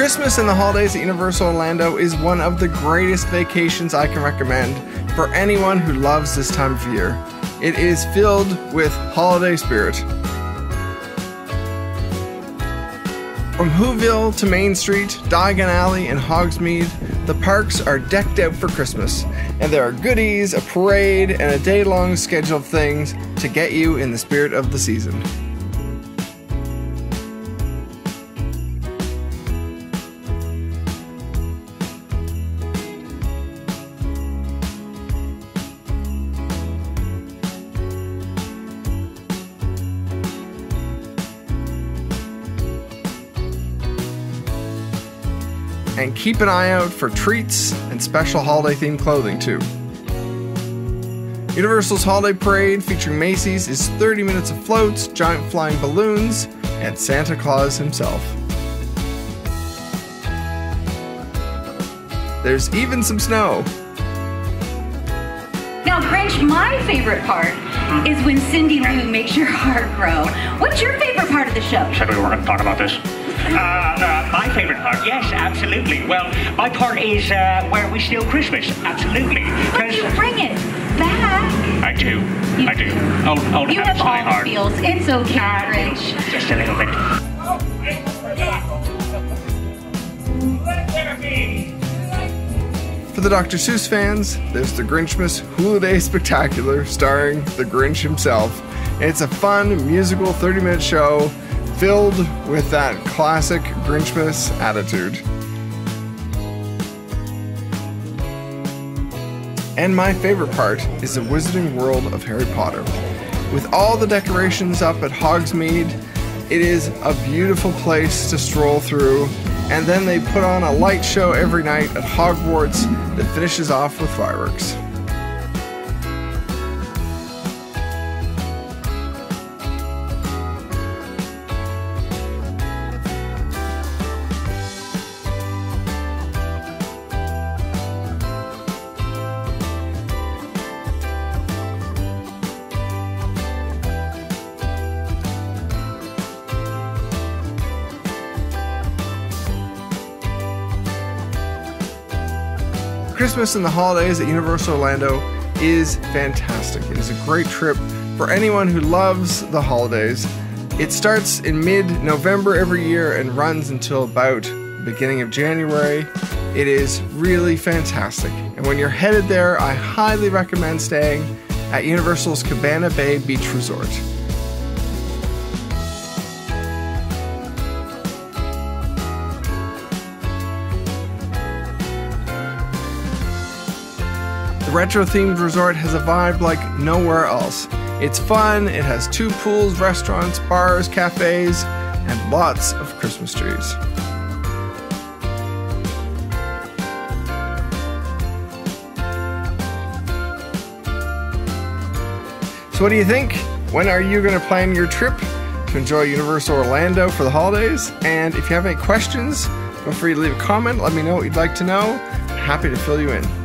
Christmas and the holidays at Universal Orlando is one of the greatest vacations I can recommend for anyone who loves this time of year. It is filled with holiday spirit. From Whoville to Main Street, Diagon Alley, and Hogsmeade, the parks are decked out for Christmas, and there are goodies, a parade, and a day long schedule of things to get you in the spirit of the season. And keep an eye out for treats and special holiday themed clothing too. Universal's Holiday Parade featuring Macy's is 30 minutes of floats, giant flying balloons, and Santa Claus himself. There's even some snow. Now, Grinch, my favorite part is when Cindy Lou makes your heart grow. What's your favorite part of the show? Said we weren't going to talk about this. Uh, uh, my favorite part, yes, absolutely. Well, my part is uh, where we steal Christmas, absolutely. But you bring it back. I do, You I do. Oh, oh, You have my all heart. the feels. It's okay, Uh, Grinch. Just a little bit. For the Dr. Seuss fans, there's the Grinchmas Who-liday Spectacular starring the Grinch himself. It's a fun musical 30 minute show filled with that classic Grinchmas attitude. And my favorite part is the Wizarding World of Harry Potter. With all the decorations up at Hogsmeade, it is a beautiful place to stroll through, and then they put on a light show every night at Hogwarts that finishes off with fireworks. Christmas and the holidays at Universal Orlando is fantastic. It is a great trip for anyone who loves the holidays. It starts in mid November every year and runs until about beginning of January. It is really fantastic. And when you're headed there, I highly recommend staying at Universal's Cabana Bay Beach Resort. The retro themed resort has a vibe like nowhere else. It's fun, it has two pools, restaurants, bars, cafes, and lots of Christmas trees. So, what do you think? When are you going to plan your trip to enjoy Universal Orlando for the holidays? And if you have any questions, feel free to leave a comment. Let me know what you'd like to know. happy to fill you in.